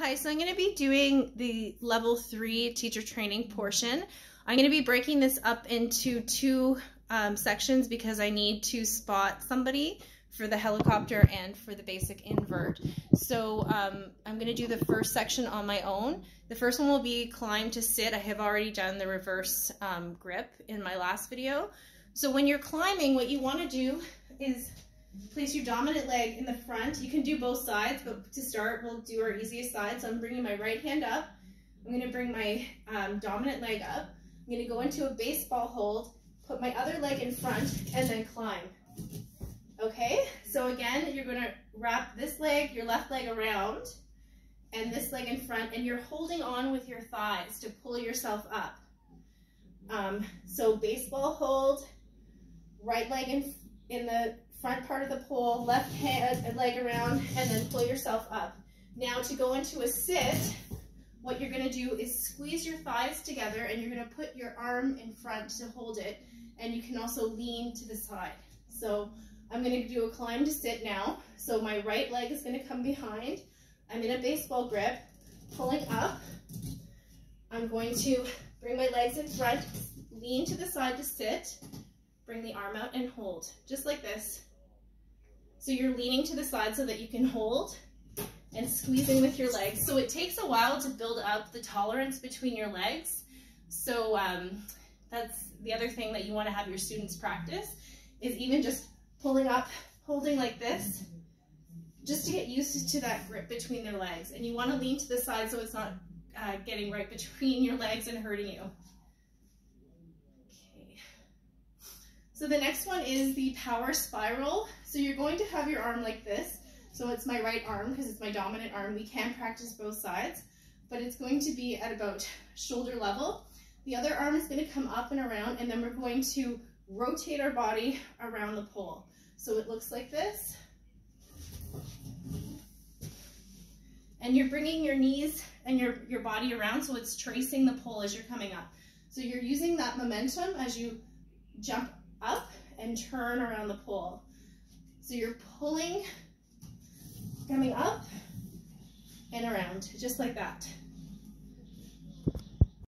Hi, so I'm going to be doing the level three teacher training portion. I'm going to be breaking this up into two um, sections because I need to spot somebody for the helicopter and for the basic invert. So um, I'm going to do the first section on my own. The first one will be climb to sit. I have already done the reverse um, grip in my last video. So when you're climbing, what you want to do is place your dominant leg in the front. You can do both sides, but to start, we'll do our easiest side. So I'm bringing my right hand up. I'm going to bring my um, dominant leg up. I'm going to go into a baseball hold, put my other leg in front, and then climb. Okay, so again, you're going to wrap this leg, your left leg around, and this leg in front, and you're holding on with your thighs to pull yourself up. Um, so baseball hold, right leg in, in the front part of the pole, left hand and leg around, and then pull yourself up. Now to go into a sit, what you're gonna do is squeeze your thighs together and you're gonna put your arm in front to hold it, and you can also lean to the side. So I'm gonna do a climb to sit now. So my right leg is gonna come behind. I'm in a baseball grip, pulling up. I'm going to bring my legs in front, lean to the side to sit, bring the arm out and hold, just like this. So you're leaning to the side so that you can hold and squeezing with your legs. So it takes a while to build up the tolerance between your legs. So um, that's the other thing that you want to have your students practice is even just pulling up, holding like this, just to get used to that grip between their legs. And you want to lean to the side so it's not uh, getting right between your legs and hurting you. So the next one is the power spiral. So you're going to have your arm like this. So it's my right arm because it's my dominant arm. We can practice both sides, but it's going to be at about shoulder level. The other arm is going to come up and around, and then we're going to rotate our body around the pole. So it looks like this. And you're bringing your knees and your, your body around, so it's tracing the pole as you're coming up. So you're using that momentum as you jump up and turn around the pole. So you're pulling, coming up and around, just like that.